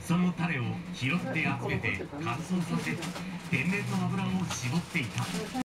そのタレを拾って集めて乾燥させ天然の油を搾っていた。